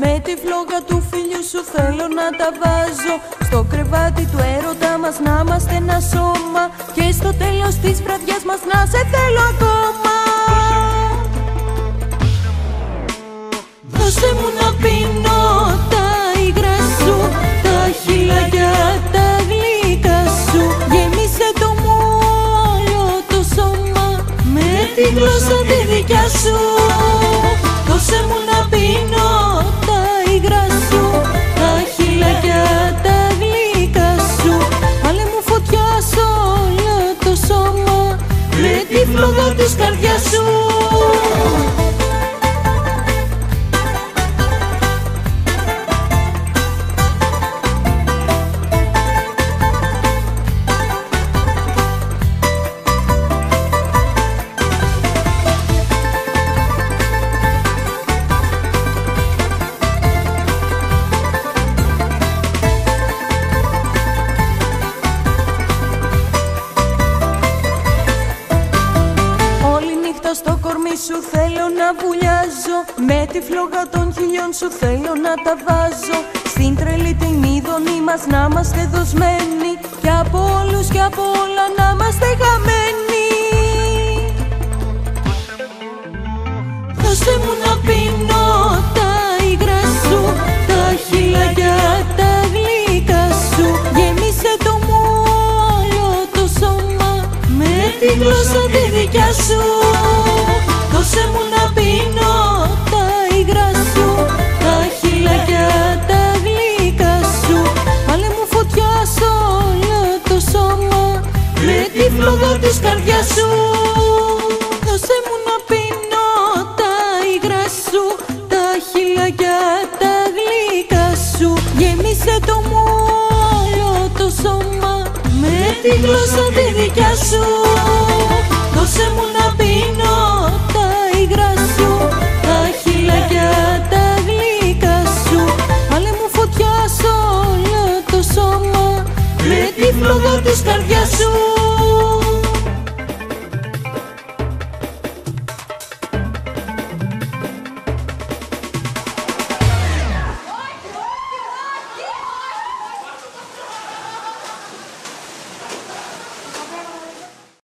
Με τη φλόγα του φίλιου σου θέλω να τα βάζω. Στο κρεβάτι του έρωτα μας να είμαστε ένα σώμα. Και στο τέλος της βραδιάς μας να σε θέλω ακόμα. Δώσε μου να πίνω τα υγρά σου Τα χειλαγιά τα γλυκά σου. Γέμισε το μου όλο το σώμα Με τη γλώσσα τη Με τη φλόγα της καρδιάς σου σου θέλω να βουλιάζω Με τη φλόγα των χιλιών σου θέλω να τα βάζω. Στην τρελή την είδονή μας να είμαστε δοσμένοι Και από όλους και από όλα να είμαστε χαμένοι Δώσε μου να πίνω τα υγρά σου Τα χειλαγιά τα γλυκά σου. Γέμισε το μου όλο το σώμα Με τη γλώσσα τη δικιά σου τη φλόγα της καρδιάς σου. Δώσε μου να πίνω τα υγρά σου Τα χειλαγιά τα γλυκά σου. Γέμισε το μου όλο το σώμα Με τη γλώσσα τη δικιά σου. Δώσε μου να πίνω τα υγρά σου Τα χειλαγιά τα γλυκά σου. Βάλε μου φωτιά σ' όλο το σώμα Με τη φλόγα της καρδιάς σου